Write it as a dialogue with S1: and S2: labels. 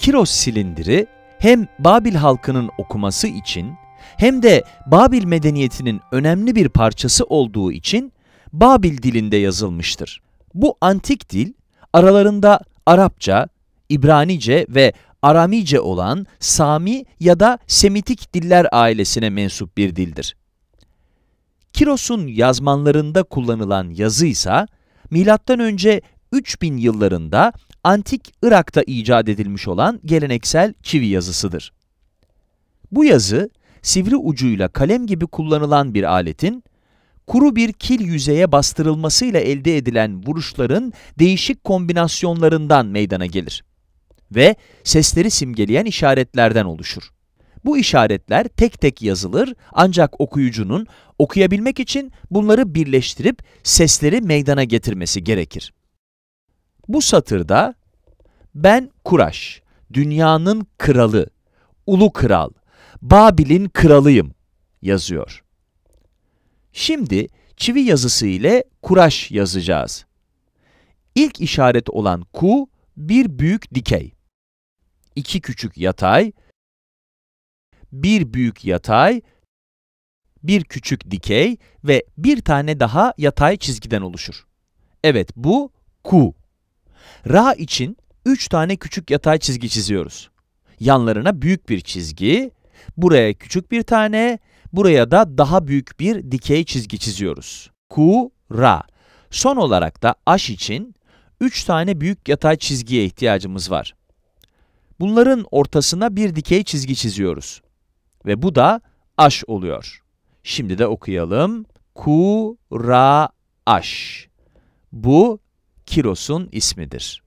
S1: Kiros silindiri hem Babil halkının okuması için hem de Babil medeniyetinin önemli bir parçası olduğu için Babil dilinde yazılmıştır. Bu antik dil aralarında Arapça, İbranice ve Aramice olan Sami ya da Semitik diller ailesine mensup bir dildir. Kiros'un yazmanlarında kullanılan yazı ise önce 3000 yıllarında antik Irak'ta icat edilmiş olan geleneksel çivi yazısıdır. Bu yazı, sivri ucuyla kalem gibi kullanılan bir aletin, kuru bir kil yüzeye bastırılmasıyla elde edilen vuruşların değişik kombinasyonlarından meydana gelir ve sesleri simgeleyen işaretlerden oluşur. Bu işaretler tek tek yazılır ancak okuyucunun okuyabilmek için bunları birleştirip sesleri meydana getirmesi gerekir. Bu satırda ben Kuraş, dünyanın kralı, ulu kral, Babil'in kralıyım yazıyor. Şimdi çivi yazısı ile Kuraş yazacağız. İlk işaret olan Ku, bir büyük dikey. İki küçük yatay, bir büyük yatay, bir küçük dikey ve bir tane daha yatay çizgiden oluşur. Evet, bu Ku. Ra için 3 tane küçük yatay çizgi çiziyoruz. Yanlarına büyük bir çizgi, buraya küçük bir tane, buraya da daha büyük bir dikey çizgi çiziyoruz. Ku, ra. Son olarak da aş için 3 tane büyük yatay çizgiye ihtiyacımız var. Bunların ortasına bir dikey çizgi çiziyoruz. Ve bu da aş oluyor. Şimdi de okuyalım. Ku, ra, aş. Bu Kiros'un ismidir.